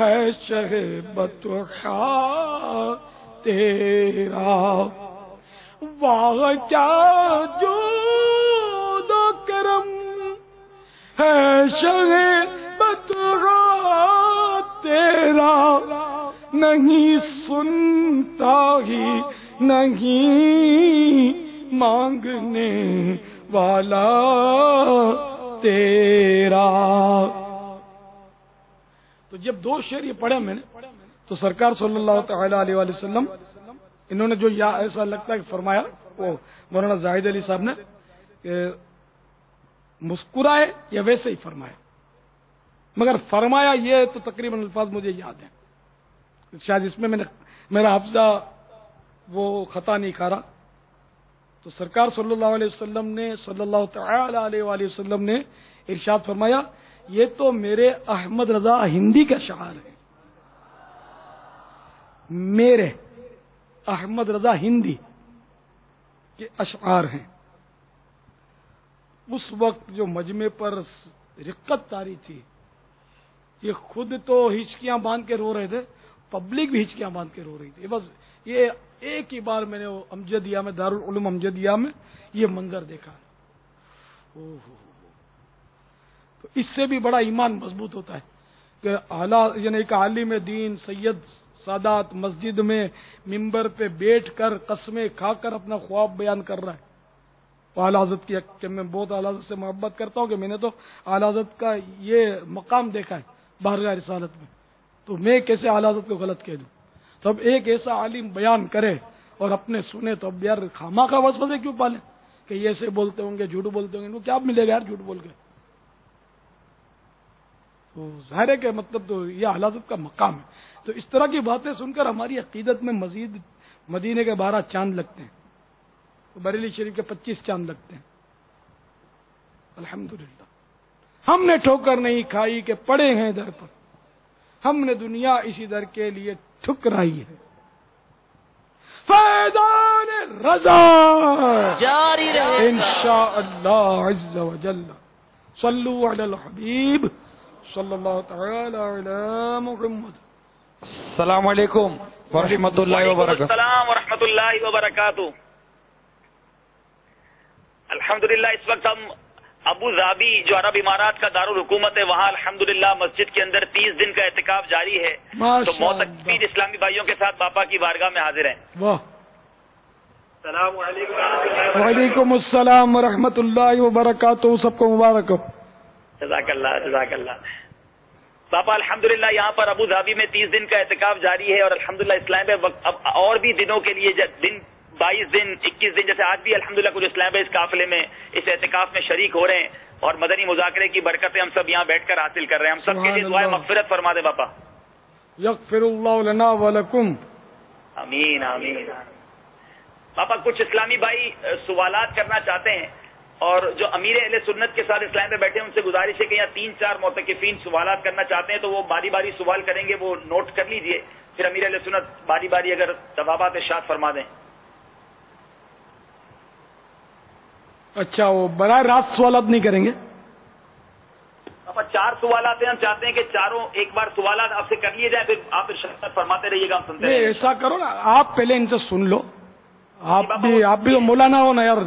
ہے شہ بتخا تیرا واہ کیا جو دو کرم ہے شہ بتخا تیرا نہیں سنتا ہی نہیں مانگنے والا تیرا تو جب دو شعر یہ پڑھے میں نے، تو سرکار صلی اللہ تعالی علیہ وآلہ وسلم، انہوں نے جو یا ایسا لگتا ہے کہ فرمایا، وہ مولانا زاہد علی صاحب نے مسکرائے یا ویسے ہی فرمایا۔ مگر فرمایا یہ تو تقریباً الفاظ مجھے یاد ہیں۔ شاید اس میں میں نے، میرا حفظہ وہ خطا نہیں کھا رہا تو سرکار صلی اللہ علیہ وسلم نے، صلی اللہ تعالی علیہ وآلہ وسلم نے ارشاد فرمایا یہ تو میرے احمد رضا ہندی کا شعر ہے۔ میرے احمد رضا ہندی کے اشعار ہیں۔ اس وقت جو مجمع پر رقت تاری تھی، یہ خود تو ہچکیاں باندھ کے رو رہے تھے، پبلک بھی ہچکیاں باندھ کے رو رہی تھی۔ بس یہ ایک ہی بار میں نے وہ امجدیہ میں، دارالعلوم امجدیہ میں یہ منظر دیکھا۔ تو اس سے بھی بڑا ایمان مضبوط ہوتا ہے کہ اعلیٰ یعنی ایک عالم دین، سید سادات مسجد میں ممبر پہ بیٹھ کر قسمیں کھا کر اپنا خواب بیان کر رہا ہے۔ اعلی حضرت کی کہ میں بہت اعلی حضرت سے محبت کرتا ہوں کہ میں نے تو اعلی حضرت کا یہ مقام دیکھا ہے بارگاہ رسالت میں۔ تو میں کیسے اعلی حضرت کو غلط کہہ دوں؟ تو اب ایک ایسا عالم بیان کرے اور اپنے سنے تو اب یار خامہ کا وس کیوں پالے؟ کہ یہ ایسے بولتے ہوں گے، جھوٹ بولتے ہوں گے، ان کو کیا ملے گا یار جھوٹ بول کے؟ ظاہر ہے کہ مطلب تو یہ حلاظت کا مقام ہے۔ تو اس طرح کی باتیں سن کر ہماری عقیدت میں مزید مدینے کے بارہ چاند لگتے ہیں۔ بریلی شریف کے پچیس چاند لگتے ہیں۔ الحمدللہ۔ ہم نے ٹھوکر نہیں کھائی کہ پڑے ہیں در پر۔ ہم نے دنیا اسی در کے لیے ٹھکرائی ہے۔ فیضان رضا۔ جاری رہے انشاء اللہ عز و جل صلو علی الحبیب۔ صلی اللہ تعالی علی محمد. السلام علیکم ورحمۃ اللہ وبرکاتہ. السلام ورحمۃ اللہ وبرکاتہ. الحمدللہ اس وقت ہم ابو ظہبی جو عرب امارات کا دارالحکومت ہے وہاں الحمدللہ مسجد کے اندر تیس دن کا احتکاب جاری ہے۔ تو موتقبین اسلامی بھائیوں کے ساتھ باپا کی بارگاہ میں حاضر ہیں۔ السلام علیکم۔ وعلیکم السلام ورحمۃ اللہ وبرکاتہ۔ سب کو مبارک ہو۔ جزاک اللہ جزاک اللہ۔ پاپا الحمدللہ یہاں پر ابو ظہبی میں تیس دن کا احتکاب جاری ہے اور الحمدللہ اسلام اب اور بھی دنوں کے لیے دن بائیس دن اکیس دن جیسے آج بھی الحمدللہ کچھ اسلام اس قافلے میں اس احتکاف میں شریک ہو رہے ہیں اور مدنی مذاکرے کی برکتیں ہم سب یہاں بیٹھ کر حاصل کر رہے ہیں۔ ہم سب کے لیے دعائیں۔ مغفرت فرما دے پاپا یغفر اللہ لنا ولکم امین امین پاپا کچھ اسلامی بھائی سوالات کرنا چاہتے ہیں۔ اور جو امیر اہل سنت کے ساتھ اسلام پہ بیٹھے ہیں ان سے گزارش ہے کہ یہاں تین چار موتقفین سوالات کرنا چاہتے ہیں تو وہ باری باری سوال کریں گے وہ نوٹ کر لیجیے۔ پھر امیر اہل سنت باری باری اگر جوابات ارشاد فرما دیں۔ اچھا وہ براہ راست سوالات نہیں کریں گے؟ پاپا چار سوالات ہیں ہم چاہتے ہیں کہ چاروں ایک بار سوالات آپ سے کر لیے جائیں پھر آپ ارشاد فرماتے رہیے گا ہم سنتے ایسا کرو نا آپ پہلے ان سے سن لو۔ آپ بھی آپ بھی مولانا ہو نا یار۔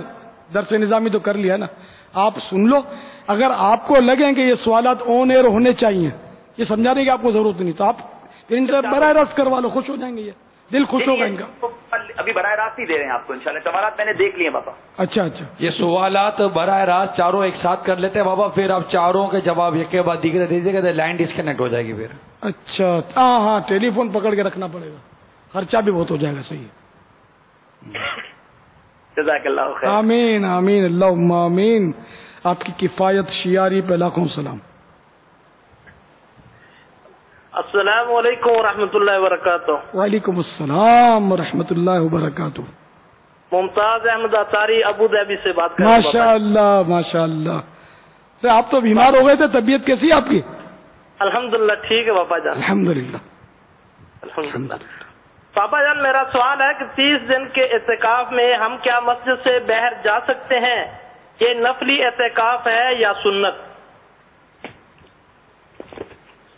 درس نظامی تو کر لیا نا۔ آپ سن لو۔ اگر آپ کو لگیں کہ یہ سوالات آن ایئر ہونے چاہیے یہ سمجھانے کی آپ کو ضرورت نہیں۔ تو آپ ان سے براہ راست کروا لو خوش ہو جائیں گے یہ۔ دل خوش ہوگا ان کا۔ ابھی براہ راست ہی دے رہے ہیں آپ کو انشاءاللہ۔ سوالات میں نے دیکھ لیے پاپا۔ اچھا اچھا۔ یہ سوالات براہ راست چاروں ایک ساتھ کر لیتے ہیں بابا پھر آپ چاروں کے جواب ایک کے بعد دیگر دیجیے گا لائن ڈسکنیکٹ ہو جائے گی پھر۔ اچھا۔ ہاں ہاں ٹیلی فون پکڑ کے رکھنا پڑے گا۔ خرچہ بھی بہت ہو جائے گا صحیح جزاک اللہ خیر. آمین آمین اللہ آمین. آپ کی کفایت شیاری پہ لاکھوں سلام. السلام علیکم ورحمۃ اللہ وبرکاتہ. وعلیکم السلام ورحمۃ اللہ وبرکاتہ. ممتاز احمد اطاری ابو دہبی سے بات کر ماشاء اللہ ماشاء اللہ. آپ تو بیمار ہو گئے تھے طبیعت کیسی ہے آپ کی؟ الحمد للہ ٹھیک ہے پاپا جان. الحمد للہ الحمد للہ پاپا جان میرا سوال ہے کہ تیس دن کے اعتکاف میں ہم کیا مسجد سے باہر جا سکتے ہیں؟ یہ نفلی اعتکاف ہے یا سنت؟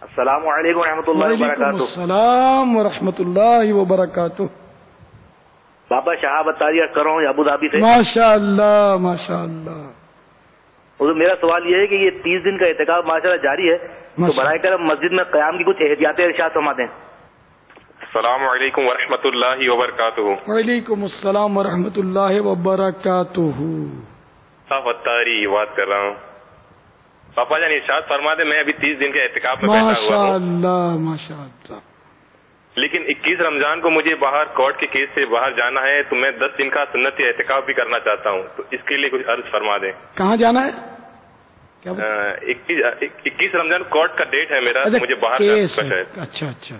السلام علیکم و رحمۃ اللہ وبرکاتہ۔ السلام ورحمۃ اللہ وبرکاتہ۔ بابا شہاب اتاریہ کر رہا ہوں ابو دھابی سے۔ ماشاء اللہ ماشاء اللہ میرا سوال یہ ہے کہ یہ تیس دن کا احتکاب ماشاء اللہ جاری ہے تو برائے کرم مسجد میں قیام کی کچھ احتیاطی ارشاد فرما دیں السلام علیکم ورحمۃ اللہ وبرکاتہ۔ وعلیکم السلام ورحمۃ اللہ وبرکاتہ۔ صاف اتاری بات کر رہا ہوں۔ پاپا جان ارشاد فرما دے میں ابھی تیس دن کے احتکاب میں بیٹھا ہوا ہوں۔ ماشاء اللہ لیکن اکیس رمضان کو مجھے باہر کورٹ کے کیس سے باہر جانا ہے تو میں دس دن کا سنت احتکاب بھی کرنا چاہتا ہوں۔ تو اس کے لیے کچھ عرض فرما دیں۔ کہاں جانا ہے؟ اکیس رمضان کورٹ کا ڈیٹ ہے میرا اچھا، مجھے باہر ہے۔ اچھا اچھا۔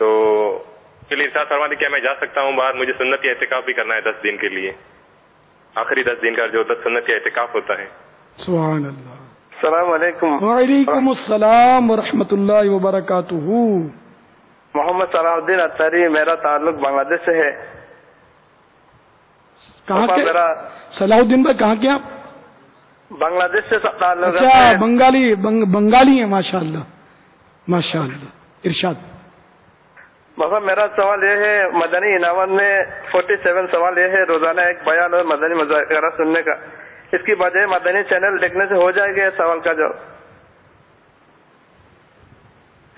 تو اس کے لیے ارشاد فرما دیں کیا میں جا سکتا ہوں باہر مجھے سنت احتکاب بھی کرنا ہے دس دن کے لیے۔ آخری دس دن کا جو دس سنت احتکاب ہوتا ہے۔ سبحان اللہ۔ السلام علیکم۔ وعلیکم السلام ورحمۃ اللہ وبرکاتہ۔ محمد صلاح الدین اتاری میرا تعلق بنگلہ دیش سے ہے۔ کہاں میرا صلاح الدین بھائی کہاں کے آپ؟ بنگلہ دیش سے تعلق اچھا بنگالی بنگ, بنگالی ہیں ماشاء اللہ ماشاء اللہ ارشاد۔ بابا میرا سوال یہ ہے مدنی انعامات میں فورٹی سیون سوال یہ ہے روزانہ ایک بیان اور مدنی مذاکرہ سننے کا۔ اس کی بجائے مدنی چینل دیکھنے سے ہو جائے گا سوال کا جواب۔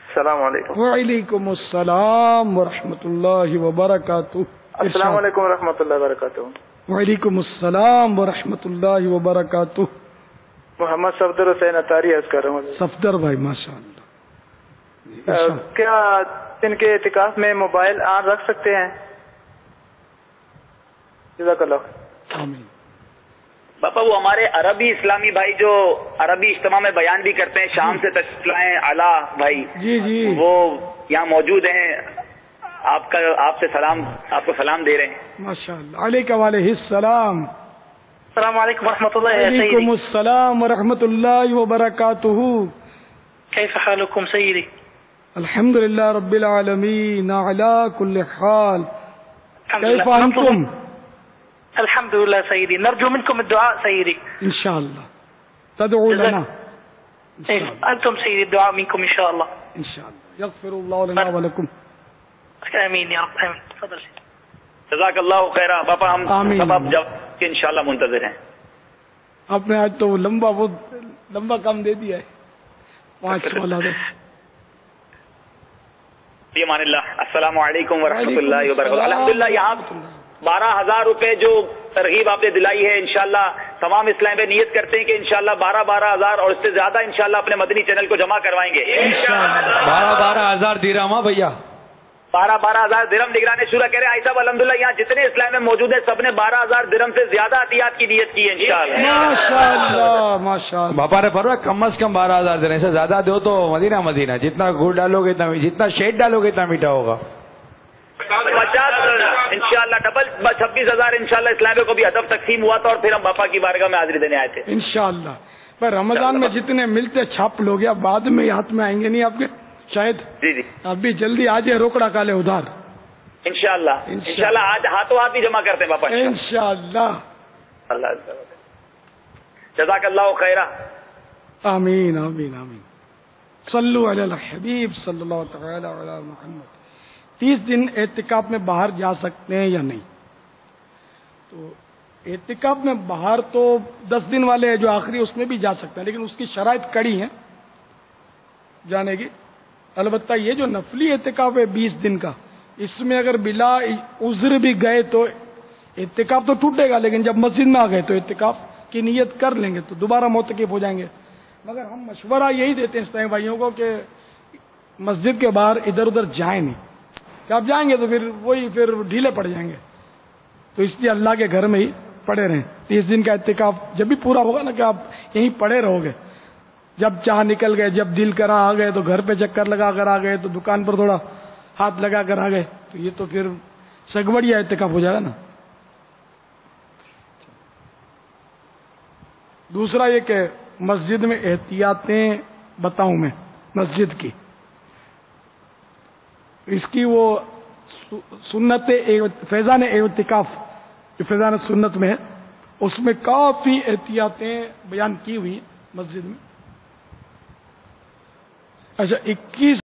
السلام علیکم۔ وعلیکم السلام ورحمۃ اللہ وبرکاتہ۔ السلام. علیکم و رحمۃ اللہ وبرکاتہ۔ وعلیکم السلام ورحمۃ اللہ وبرکاتہ۔ محمد صفدر حسین اتاری عرض کر رہا ہوں۔ صفدر بھائی ماشاء اللہ ارشاد. کیا ان کے اعتکاف میں موبائل آن رکھ سکتے ہیں؟ جزاک اللہ باپا وہ ہمارے عربی اسلامی بھائی جو عربی اجتماع میں بیان بھی کرتے ہیں شام سے تشریف لائیں اعلیٰ بھائی۔ جی جی۔ وہ یہاں موجود ہیں۔ آپ کا آپ سے سلام آپ کو سلام دے رہے ہیں۔ ماشاء اللہ۔ علیکم علیہ السلام۔ السلام علیکم ورحمۃ وعلیکم السلام ورحمۃ اللہ وبرکاتہ۔ كيف حالكم سيدي الحمد لله رب العالمين على كل حال. الحمد كيف. أنتم؟ الحمد لله سيدي. نرجو منكم الدعاء سيدي. إن شاء الله. تدعو جزاك- لنا. إن شاء الله. أنتم سيدي الدعاء منكم إن شاء الله. إن شاء الله. يغفر الله لنا ولكم. آمين يا رب. آمين. تفضل. جزاک اللہ خیرہ باپا ہم آمین. سب آپ جب کے انشاءاللہ منتظر ہیں. آپ نے آج تو لمبا بہت لمبا کام دے دیا ہے. پانچ آدھے جی مان اللہ السلام علیکم ورحمۃ اللہ وبرکاتہ۔ الحمد للہ یہاں۔ بارہ ہزار روپے جو ترغیب آپ نے دلائی ہے انشاءاللہ تمام اسلام پہ نیت کرتے ہیں کہ انشاءاللہ بارہ بارہ ہزار اور اس سے زیادہ انشاءاللہ اپنے مدنی چینل کو جمع کروائیں گے۔ بارہ بارہ ہزار۔ دیرہم ہاں بھیا۔ بارہ بارہ ہزار درم نگرانی شورا کہہ رہے ہیں صاحب الحمد للہ یہاں جتنے اسلام میں موجود ہیں سب نے بارہ ہزار درم سے زیادہ احتیاط کی نیت کی ہے اللہ اللہ نے کم از کم بارہ ہزار دینے سے زیادہ دو تو مدینہ مدینہ۔ جتنا گڑ ڈالو گے اتنا جتنا شیڈ ڈالو گے اتنا میٹھا ہوگا۔ پچاس انشاءاللہ ڈبل چھبیس ہزار انشاءاللہ اسلام کو بھی ہدف تقسیم ہوا تھا اور پھر ہم باپا کی بارگاہ میں حاضری دینے آئے تھے۔ انشاءاللہ۔ پر رمضان میں جتنے ملتے چھاپ لوگ بعد میں ہاتھ میں آئیں گے نہیں آپ کے؟ شاید جی جی۔ ابھی جلدی آ جائے روکڑا کالے ادھار۔ انشاءاللہ انشاءاللہ۔ انشاءاللہ آج ہاتھوں ہاتھ بھی جمع کرتے ہیں باپا انشاءاللہ۔ اللہ جزاک اللہ خیرہ۔ آمین آمین آمین۔ صلو علی الحبیب صلی اللہ تعالی علی محمد۔ تیس دن اعتکاف میں باہر جا سکتے ہیں یا نہیں؟ تو اعتکاف میں باہر تو دس دن والے جو آخری اس میں بھی جا سکتے ہیں لیکن اس کی شرائط کڑی ہیں۔ جانے کی۔ البتہ یہ جو نفلی اعتکاف ہے بیس دن کا، اس میں اگر بلا عذر بھی گئے تو اعتکاف تو ٹوٹے گا، لیکن جب مسجد میں آ گئے تو اعتکاف کی نیت کر لیں گے تو دوبارہ موتقب ہو جائیں گے۔ مگر ہم مشورہ یہی دیتے ہیں اس بھائیوں کو کہ مسجد کے باہر ادھر ادھر جائیں نہیں۔ کہ آپ جائیں گے تو پھر وہی پھر ڈھیلے پڑ جائیں گے۔ تو اس لیے اللہ کے گھر میں ہی پڑے رہیں۔ تیس دن کا اعتکاف جب بھی پورا ہوگا نا کہ آپ یہیں پڑے رہو گے۔ جب چاہ نکل گئے، جب دل کرا آ گئے تو گھر پہ چکر لگا کر آ گئے، تو دکان پر تھوڑا ہاتھ لگا کر آ گئے، تو یہ تو پھر سگوڑیا اعتکاف ہو جائے گا نا۔ دوسرا یہ کہ مسجد میں احتیاطیں بتاؤں میں، مسجد کی۔ اس کی وہ سنت فیضان اعتکاف، جو فیضان سنت میں ہے، اس میں کافی احتیاطیں بیان کی ہوئی مسجد میں۔ haja 21